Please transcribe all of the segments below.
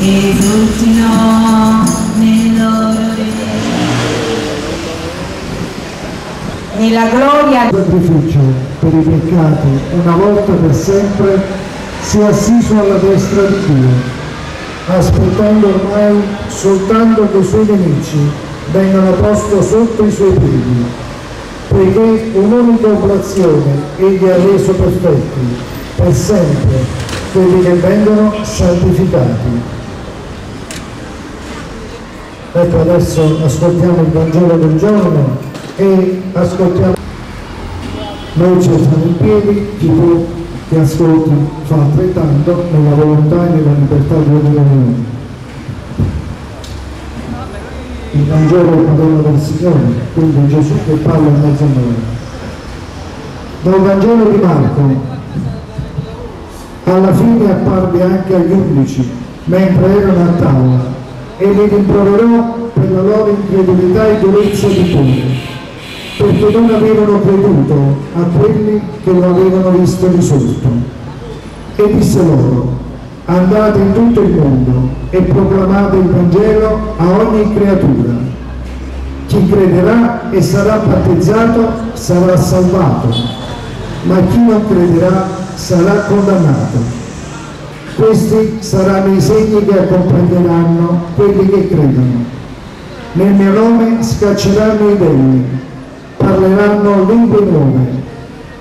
esultino nel loro nella gloria sacrificio per i peccati una volta per sempre sia assiso alla destra di Dio, aspettando ormai soltanto che i suoi nemici vengano posti sotto i suoi piedi, poiché un'unica oblazione egli ha reso perfetti per sempre quelli che vengono santificati. Ecco adesso ascoltiamo il Vangelo del giorno e ascoltiamo noi ci siamo in piedi, chi può che ascolti fa altrettanto nella volontà e nella libertà di ognuno. Il Vangelo è la parola del Signore, quindi Gesù che parla in mezzo a noi. Dal Vangelo di Marco, alla fine apparve anche agli undici, mentre erano a tavola, e li rimproverò per la loro incredulità e durezza di cuore perché non avevano creduto a quelli che lo avevano visto risorto. E disse loro, andate in tutto il mondo e proclamate il Vangelo a ogni creatura. Chi crederà e sarà battezzato sarà salvato, ma chi non crederà sarà condannato. Questi saranno i segni che accompagneranno quelli che credono. Nel mio nome scacceranno i demoni, parleranno lingue nuove,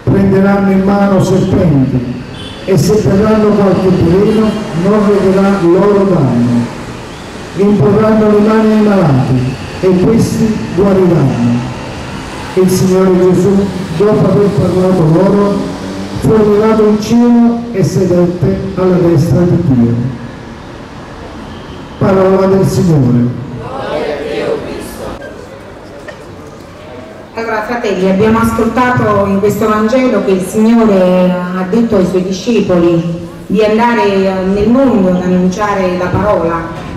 prenderanno in mano serpenti e se terranno qualche veleno non recherà loro danno. Imporranno le mani ai malati e questi guariranno. Il Signore Gesù, dopo aver parlato loro, fu in cielo e sedette alla destra di Dio. Parola del Signore. Allora fratelli, abbiamo ascoltato in questo Vangelo che il Signore ha detto ai Suoi discepoli di andare nel mondo ad annunciare la parola.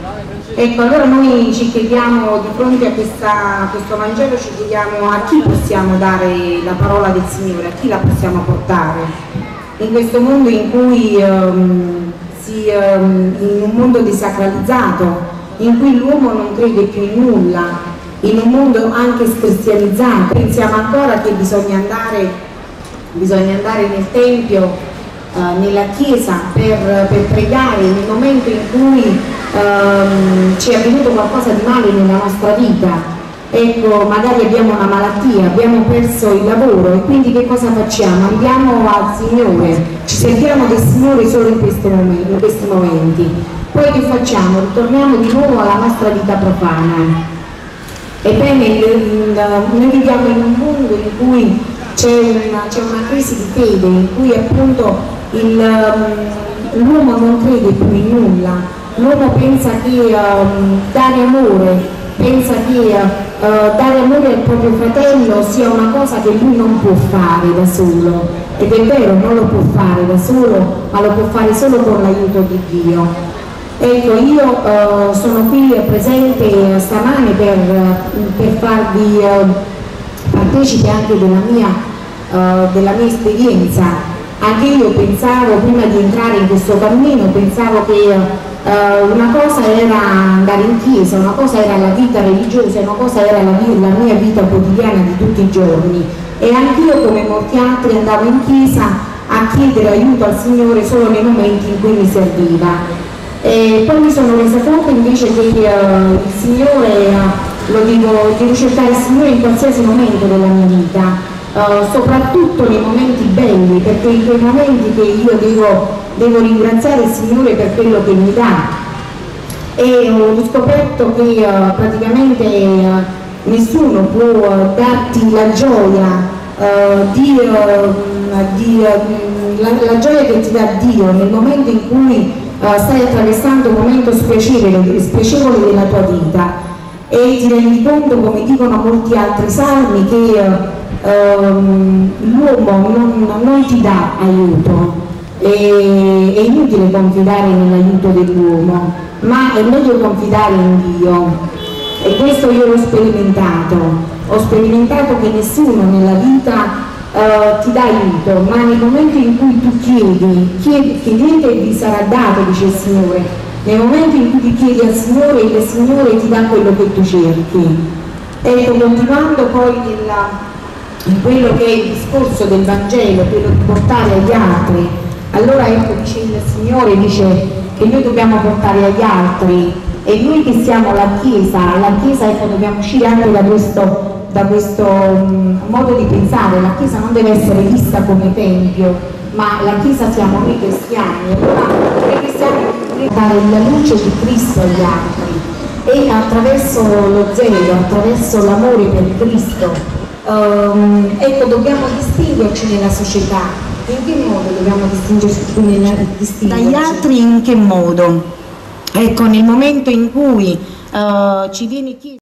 Ecco, allora noi ci chiediamo di fronte a, questa, a questo Vangelo, ci chiediamo a chi possiamo dare la parola del Signore, a chi la possiamo portare. In questo mondo in cui um, si, um, in un mondo desacralizzato, in cui l'uomo non crede più in nulla, in un mondo anche scristianizzato, pensiamo ancora che bisogna andare, bisogna andare nel Tempio, eh, nella Chiesa per, per, pregare nel momento in cui ehm, ci è avvenuto qualcosa di male nella nostra vita. Ecco, magari abbiamo una malattia, abbiamo perso il lavoro e quindi che cosa facciamo? Andiamo al Signore, ci sentiamo del Signore solo in, momenti, in questi momenti. Poi che facciamo? Ritorniamo di nuovo alla nostra vita profana Ebbene, noi viviamo in un mondo in cui c'è una, una, crisi di fede, in cui appunto l'uomo non crede più in nulla, l'uomo pensa che um, dare amore, pensa che uh, dare amore al proprio fratello sia una cosa che lui non può fare da solo. Ed è vero, non lo può fare da solo, ma lo può fare solo con l'aiuto di Dio. Ecco, io uh, sono qui presente stamane per, per farvi uh, partecipe anche della mia, uh, della mia esperienza. Anche io pensavo, prima di entrare in questo cammino, pensavo che una cosa era andare in chiesa, una cosa era la vita religiosa, una cosa era la, la mia vita quotidiana di tutti i giorni. E anch'io come molti altri andavo in chiesa a chiedere aiuto al Signore solo nei momenti in cui mi serviva e poi mi sono resa conto invece che uh, il Signore, uh, lo devo, devo, cercare il Signore in qualsiasi momento della mia vita, uh, soprattutto nei momenti belli, perché in quei momenti che io devo, devo ringraziare il Signore per quello che mi dà. E ho scoperto che praticamente nessuno può darti la gioia di, di la, la gioia che ti dà Dio nel momento in cui uh, stai attraversando un momento spiacevole, spiacevole della tua vita e ti rendi conto, come dicono molti altri salmi, che uh, um, l'uomo non, non, ti dà aiuto, e, è inutile confidare nell'aiuto dell'uomo, ma è meglio confidare in Dio. E questo io l'ho sperimentato, ho sperimentato che nessuno nella vita eh, ti dà aiuto, ma nel momento in cui tu chiedi, chiedi chiedete e vi sarà dato, dice il Signore, nel momento in cui ti chiedi al Signore, il Signore ti dà quello che tu cerchi. Ecco, continuando poi nella, in quello che è il discorso del Vangelo, quello di portare agli altri, allora ecco dice il Signore, dice che noi dobbiamo portare agli altri. E noi che siamo la Chiesa, la Chiesa ecco dobbiamo uscire anche da questo, da questo mh, modo di pensare, la Chiesa non deve essere vista come tempio, ma la Chiesa siamo noi cristiani, allora noi cristiani dare la luce di Cristo agli altri e attraverso lo zelo, attraverso l'amore per Cristo, ehm, ecco dobbiamo distinguerci nella società. In che modo dobbiamo distinguerci, nella, distinguerci? Dagli altri in che modo? Ecco, nel momento in cui eh, ci viene chiesto